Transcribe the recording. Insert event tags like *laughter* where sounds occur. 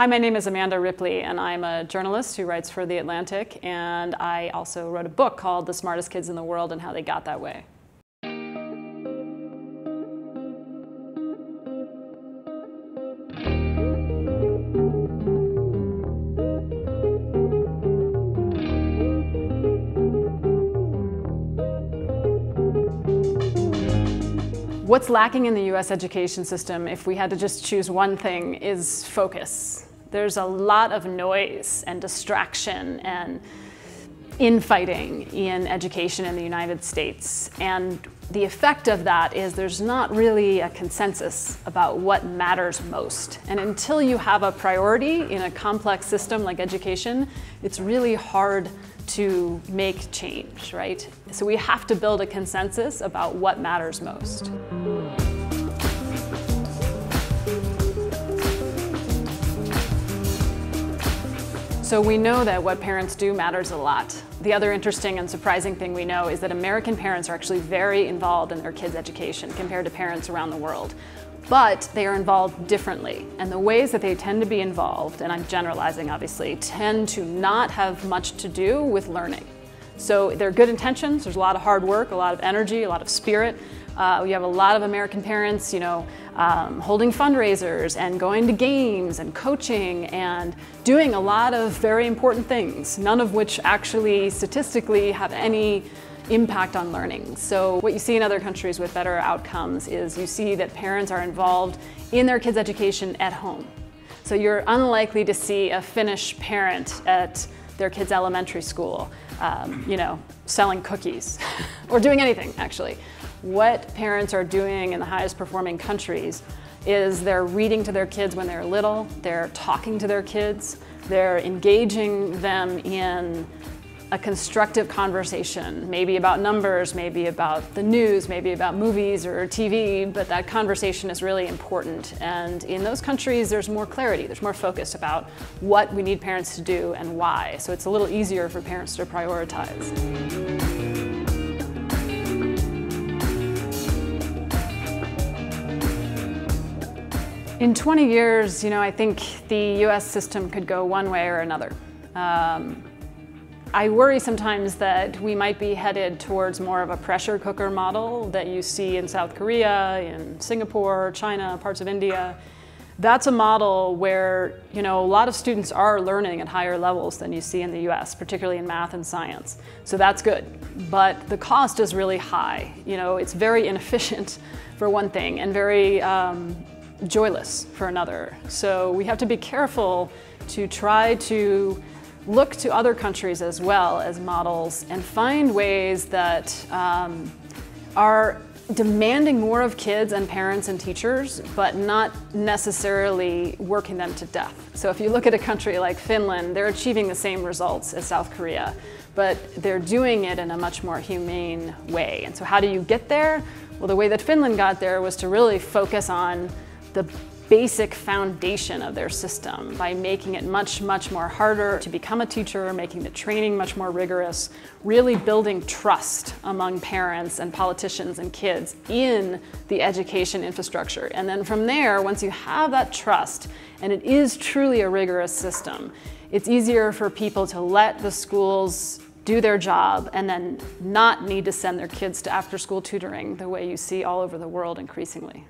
Hi, my name is Amanda Ripley, and I'm a journalist who writes for The Atlantic, and I also wrote a book called The Smartest Kids in the World and How They Got That Way. What's lacking in the US education system, if we had to just choose one thing, is focus. There's a lot of noise and distraction and infighting in education in the United States. And the effect of that is there's not really a consensus about what matters most. And until you have a priority in a complex system like education, it's really hard to make change, right? So we have to build a consensus about what matters most. So we know that what parents do matters a lot. The other interesting and surprising thing we know is that American parents are actually very involved in their kids' education compared to parents around the world but they are involved differently. And the ways that they tend to be involved, and I'm generalizing obviously, tend to not have much to do with learning. So they're good intentions, there's a lot of hard work, a lot of energy, a lot of spirit. Uh, we have a lot of American parents, you know, um, holding fundraisers and going to games and coaching and doing a lot of very important things, none of which actually statistically have any impact on learning. So what you see in other countries with better outcomes is you see that parents are involved in their kids' education at home. So you're unlikely to see a Finnish parent at their kids' elementary school, um, you know, selling cookies *laughs* or doing anything actually. What parents are doing in the highest performing countries is they're reading to their kids when they're little, they're talking to their kids, they're engaging them in a constructive conversation, maybe about numbers, maybe about the news, maybe about movies or TV, but that conversation is really important. And in those countries, there's more clarity, there's more focus about what we need parents to do and why. So it's a little easier for parents to prioritize. In 20 years, you know, I think the US system could go one way or another. Um, I worry sometimes that we might be headed towards more of a pressure cooker model that you see in South Korea, in Singapore, China, parts of India. That's a model where you know a lot of students are learning at higher levels than you see in the US, particularly in math and science. So that's good. But the cost is really high. You know, it's very inefficient for one thing and very um, joyless for another. So we have to be careful to try to look to other countries as well as models and find ways that um, are demanding more of kids and parents and teachers, but not necessarily working them to death. So if you look at a country like Finland, they're achieving the same results as South Korea, but they're doing it in a much more humane way. And so how do you get there? Well, the way that Finland got there was to really focus on the basic foundation of their system by making it much, much more harder to become a teacher, making the training much more rigorous, really building trust among parents and politicians and kids in the education infrastructure. And then from there, once you have that trust, and it is truly a rigorous system, it's easier for people to let the schools do their job and then not need to send their kids to after school tutoring the way you see all over the world increasingly.